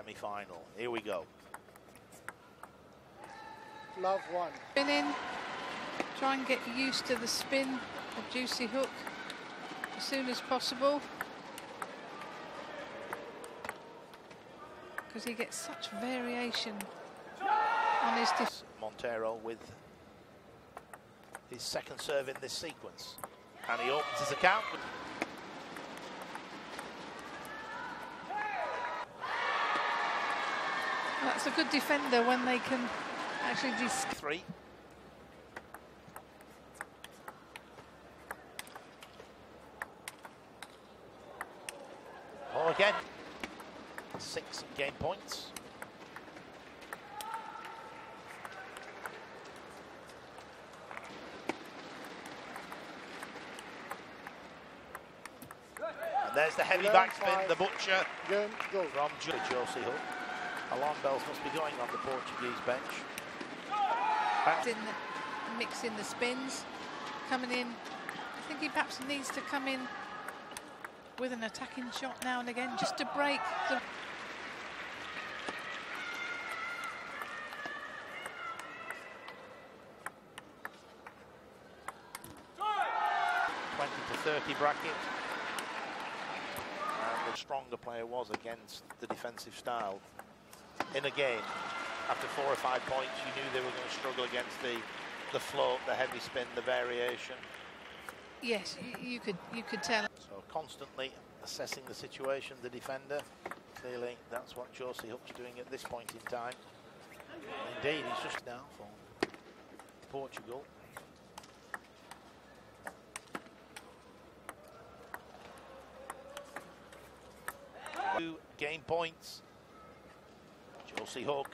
semi-final. Here we go. Love one. Spin in. Try and get used to the spin of Joo Saehyuk as soon as possible. Because he gets such variation on his... Monteiro with his second serve in this sequence. And he opens his account. That's a good defender when they can actually... just... Three. Oh, again. Six game points. And there's the heavy backspin, the butcher Game, go. from Joo Saehyuk. Alarm bells must be going on the Portuguese bench. in the, mixing the spins, coming in. I think he perhaps needs to come in with an attacking shot now and again just to break the... Twenty to thirty bracket. And the stronger player was against the defensive style. In a game, after four or five points, you knew they were going to struggle against the the float, the heavy spin, the variation. Yes, you, you could you could tell. So constantly assessing the situation, the defender. Clearly, that's what Joo Saehyuk's doing at this point in time. Indeed, he's just now for Portugal. Two game points. Joo Saehyuk.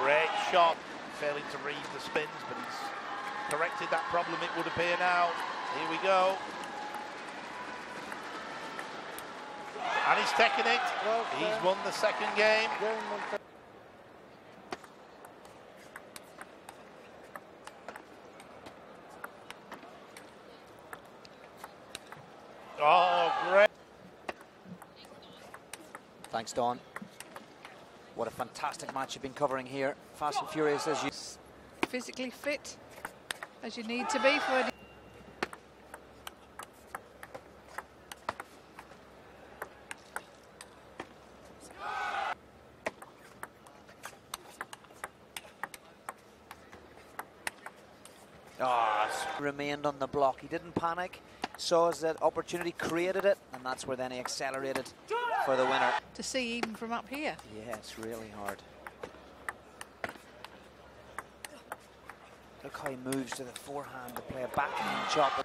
Great shot, failing to read the spins, but he's corrected that problem, it would appear now. Here we go. And he's taken it. He's won the second game. Game Oh, great. Thanks, Don. What a fantastic match you've been covering here. Fast and Furious as you... Physically fit as you need to be for a Ah, remained on the block. He didn't panic, saw that opportunity, created it, and that's where then he accelerated for the winner. to see even from up here. Yeah, it's really hard. Look how he moves to the forehand to play a backhand chop.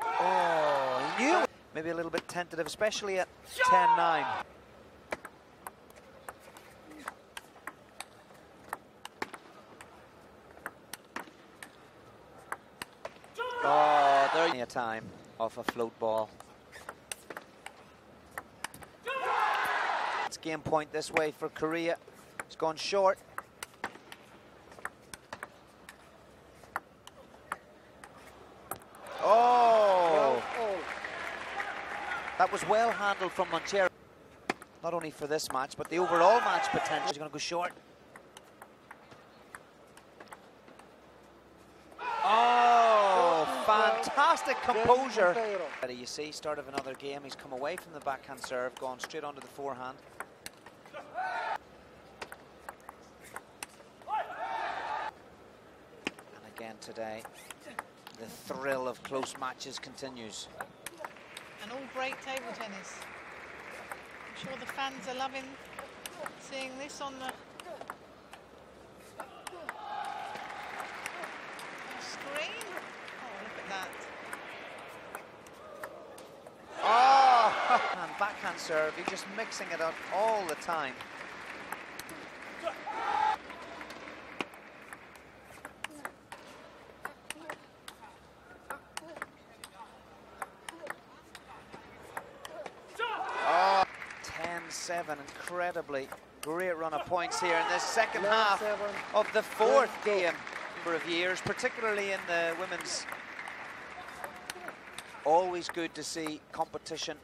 Oh, he knew. Maybe a little bit tentative, especially at 10-9. There's a time off a float ball. It's game point this way for Korea. It's gone short. Oh, Oh, that was well handled from Monteiro. Not only for this match, but the overall match potential. He's going to go short. Oh, fantastic composure. Monteiro. You see, start of another game, he's come away from the backhand serve, gone straight onto the forehand. And again today, the thrill of close matches continues. And all great table tennis. I'm sure the fans are loving seeing this on the screen. Oh, look at that. Oh! and backhand serve, he's just mixing it up all the time. Oh, 10-6 seven. Incredibly great run of points here in this second Eleven, half seven. of the fourth game number of years, particularly in the women's. Always good to see competition.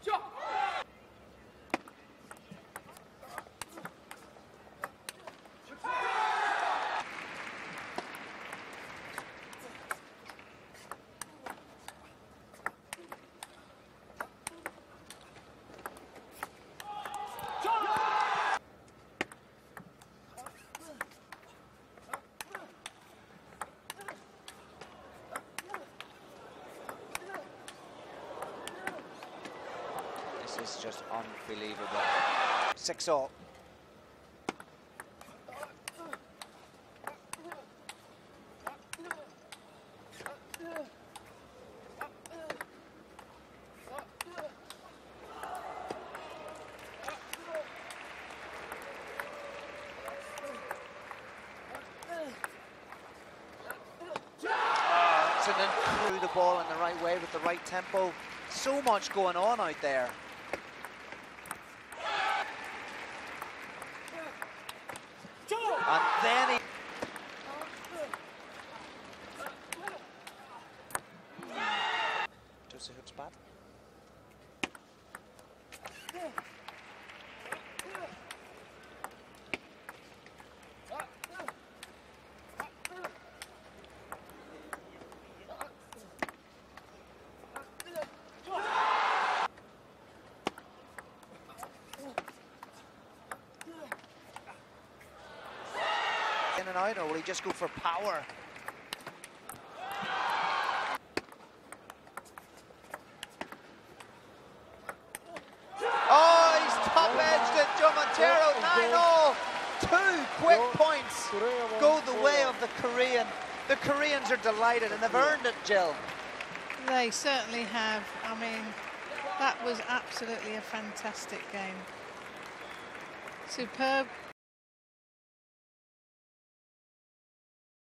Is just unbelievable. Six all. It's an in- threw the ball in the right way with the right tempo. So much going on out there. And then he. Joo Saehyuk's bat. And out, or will he just go for power? Oh, he's top edged it, Joao Monteiro, Go, 9 go. all. Two quick points go the way of the Korean. The Koreans are delighted and they've earned it, Jill. They certainly have. I mean, that was absolutely a fantastic game. Superb